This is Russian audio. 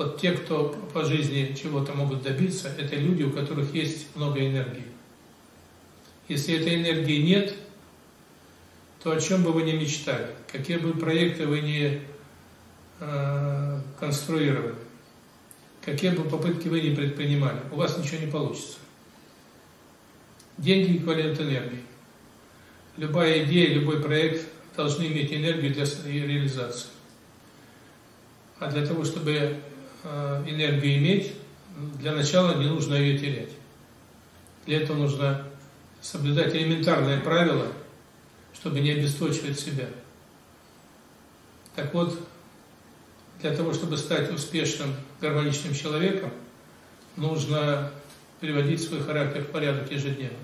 Вот те, кто по жизни чего-то могут добиться, это люди, у которых есть много энергии. Если этой энергии нет, то о чем бы вы ни мечтали, какие бы проекты вы ни э, конструировали, какие бы попытки вы ни предпринимали, у вас ничего не получится. Деньги – эквивалент энергии. Любая идея, любой проект должны иметь энергию для реализации. А для того, чтобы энергию иметь, для начала не нужно ее терять. Для этого нужно соблюдать элементарные правила, чтобы не обесточивать себя. Так вот, для того, чтобы стать успешным, гармоничным человеком, нужно приводить свой характер в порядок ежедневно.